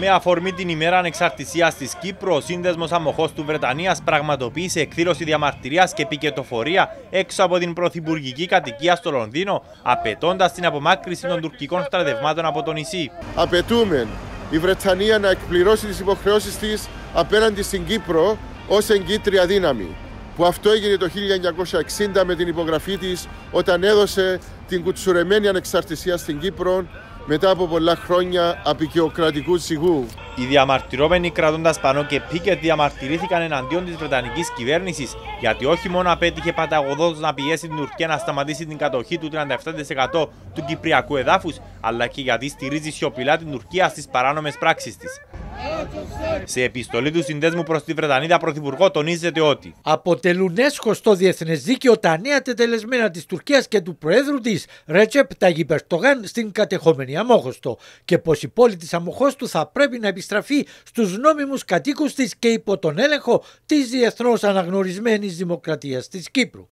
Με αφορμή την ημέρα ανεξαρτησίας της Κύπρου, ο Σύνδεσμος Αμοχώ του Βρετανίας πραγματοποίησε εκδήλωση διαμαρτυρίας και πικετοφορία έξω από την πρωθυπουργική κατοικία στο Λονδίνο, απαιτώντας την απομάκρυση των τουρκικών στρατευμάτων από το νησί. Απαιτούμε η Βρετανία να εκπληρώσει τις υποχρεώσεις της απέναντι στην Κύπρο ως εγκύτρια δύναμη. Που αυτό έγινε το 1960 με την υπογραφή της όταν έδωσε την κουτσουρεμένη ανεξαρτησία στην Κύπρο μετά από πολλά χρόνια απεικιοκρατικού ζυγού. Οι διαμαρτυρόμενοι κρατώντας πανό και πίκετ διαμαρτυρήθηκαν εναντίον της Βρετανικής κυβέρνησης γιατί όχι μόνο απέτυχε παταγωδός να πιέσει την Τουρκία να σταματήσει την κατοχή του 37% του Κυπριακού εδάφους, αλλά και γιατί στηρίζει σιωπηλά την Τουρκία στις παράνομες πράξεις της. Σε επιστολή του συνδέσμου προς τη Βρετανίδα Πρωθυπουργό τονίζεται ότι αποτελούν έσχος στο διεθνές δίκαιο τα νέα τετελεσμένα της Τουρκίας και του Προέδρου της Ρέτσεπ Ταγί στην κατεχόμενη Αμόχωστο και πως η πόλη της Αμοχώστου θα πρέπει να επιστραφεί στους νόμιμους κατοίκους της και υπό τον έλεγχο της διεθνώς αναγνωρισμένης δημοκρατίας της Κύπρου.